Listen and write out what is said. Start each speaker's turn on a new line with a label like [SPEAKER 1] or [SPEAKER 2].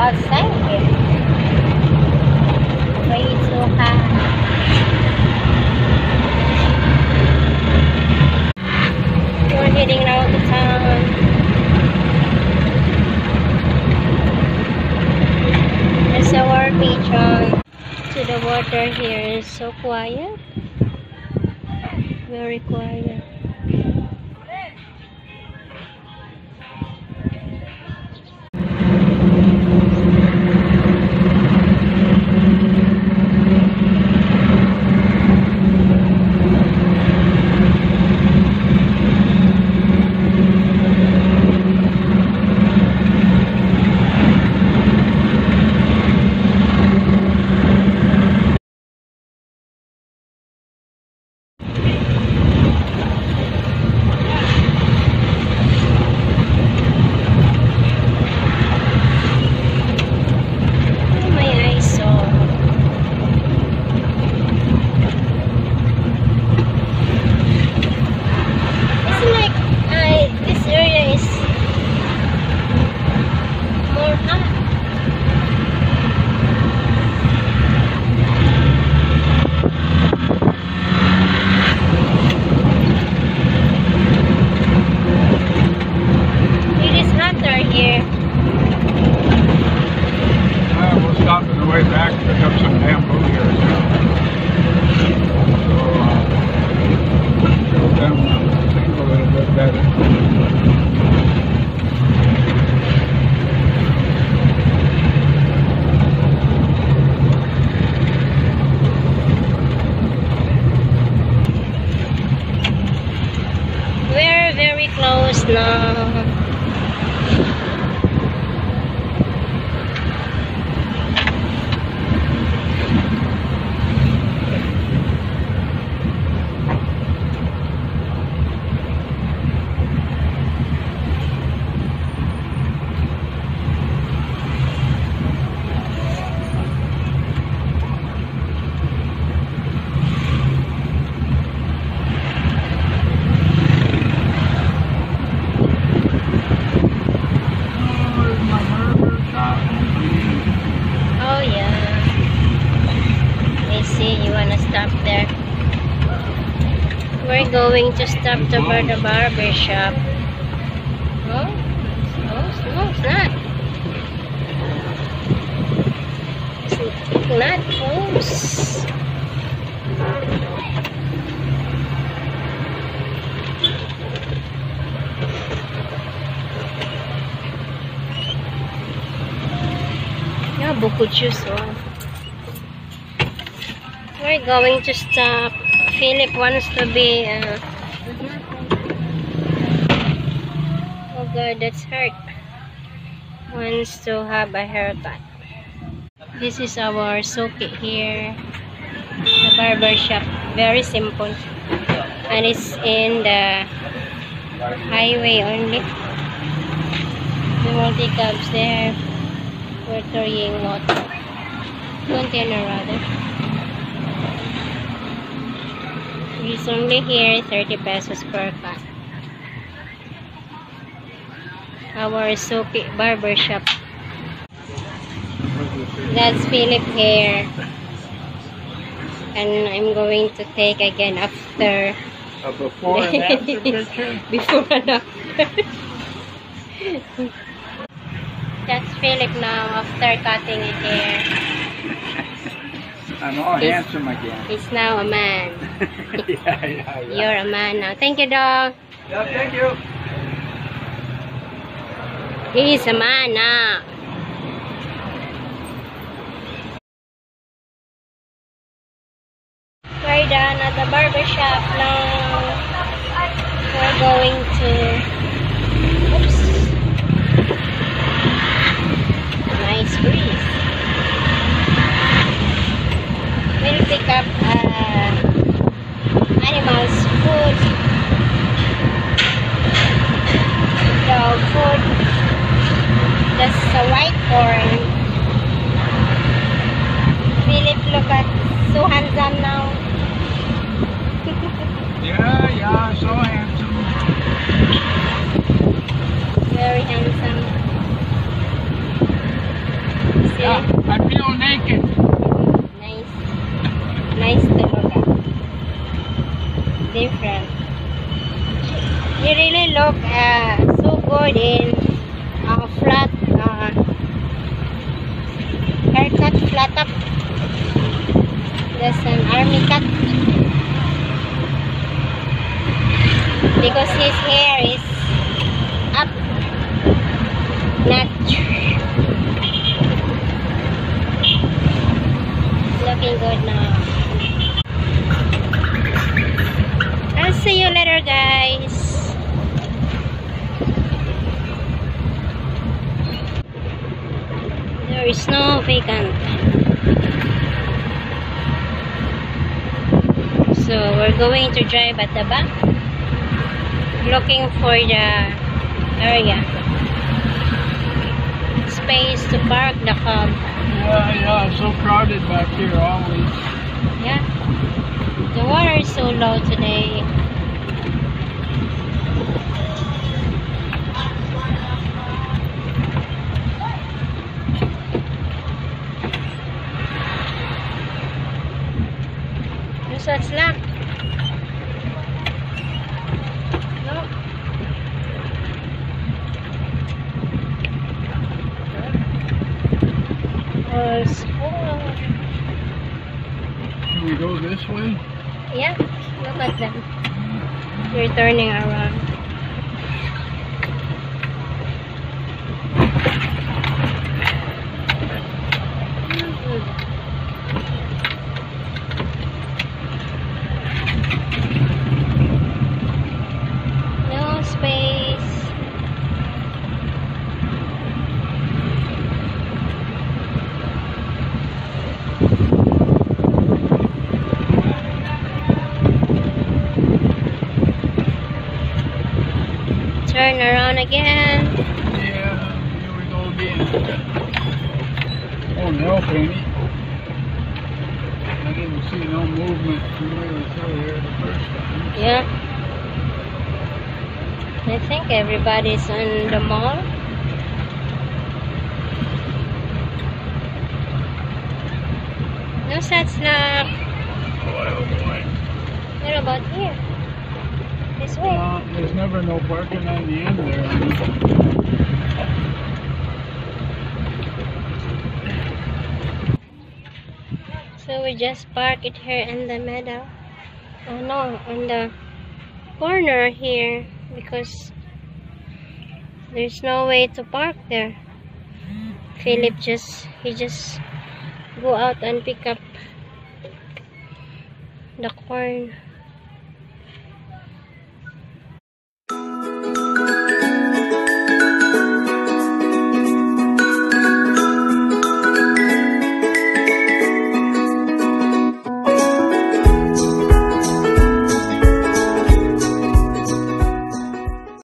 [SPEAKER 1] outside here. Way too hot. We're heading now to town. There's our beach to the water here is so quiet. Very quiet. Oh, my eyes sore. It's like uh, this area is more hot. It is hotter here.
[SPEAKER 2] Uh, we'll stop on the way back and pick up some bamboo here. So, uh, show them uh, things a little bit better.
[SPEAKER 1] We're very close now.
[SPEAKER 2] Oh, there's my murder shop.
[SPEAKER 1] Oh yeah. I see you wanna stop there. We're going to stop to for the barber shop. Oh, no, no, it's not. Not close. Yeah, buko juice. Oh. We're going to stop. Philip wants to be. Uh, oh God, that's hurt. Wants to have a haircut. This is our soke here. The barber shop. Very simple. And it's in the highway only. The multi-cabs there. We're carrying water. Container rather. It's only here 30 pesos per cut. Our Sophie barber shop. That's Philip here. And I'm going to take again after
[SPEAKER 2] A before and after picture.
[SPEAKER 1] before and after. That's Philip now after cutting his hair.
[SPEAKER 2] I'm all
[SPEAKER 1] He's-
[SPEAKER 2] handsome again.
[SPEAKER 1] He's now a man.
[SPEAKER 2] yeah, yeah, yeah.
[SPEAKER 1] You're a man now. Thank you, dog.
[SPEAKER 2] Yeah, thank you.
[SPEAKER 1] He's a man now. We're done at the barber shop now. We're going to. but so handsome now. yeah, yeah, so handsome. Very handsome. See? Yeah, I feel naked. Nice. Nice to look
[SPEAKER 2] at. Different. You really
[SPEAKER 1] look uh, so good in uh, flat, uh, haircut flat top. That's an army cut. Because his hair is up, not looking good now. I'll see you later, guys. There is no vacant. So we're going to drive at the back, looking for the area, space to park the car.
[SPEAKER 2] Yeah, yeah, so crowded back here always.
[SPEAKER 1] Yeah. The water is so low today. Research lang. No. Full.
[SPEAKER 2] Can we go this way?
[SPEAKER 1] Yeah, look at them. They're turning around. Again.
[SPEAKER 2] Yeah, here we go again. Oh, no, Penny. I didn't see no movement from where we were here the first time.
[SPEAKER 1] Yeah. I think everybody's on the mall. No such luck.
[SPEAKER 2] Boy, oh boy.
[SPEAKER 1] What about here?
[SPEAKER 2] There's never no parking on the end there.
[SPEAKER 1] So we just park it here in the middle. Oh no, on the corner here because there's no way to park there. Philip just he just go out and pick up the corn.